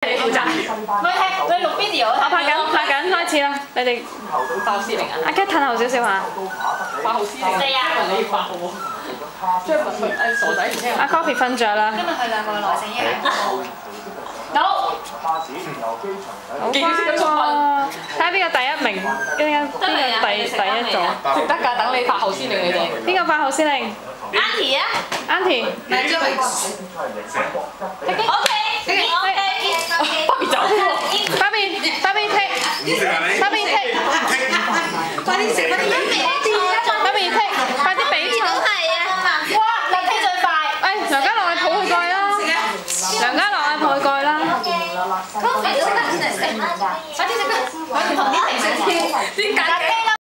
我拍紧，我拍紧，开始啦！你哋阿 K 褪后少少吓，八号司令。四啊！阿 Coffee 瞓咗啦。今日系两个男性英走。好。睇下边个第一名，边个第第一组？得㗎，等你发号司令呢哋。边个发号司令 a n t i e 啊 a n t i e 嚟做。O K。快啲食，快啲快快啲，比啊！哇，你踢最快。喂，梁家乐，抱佢盖啦。梁家乐，抱佢盖啦。快啲食得，快啲食得。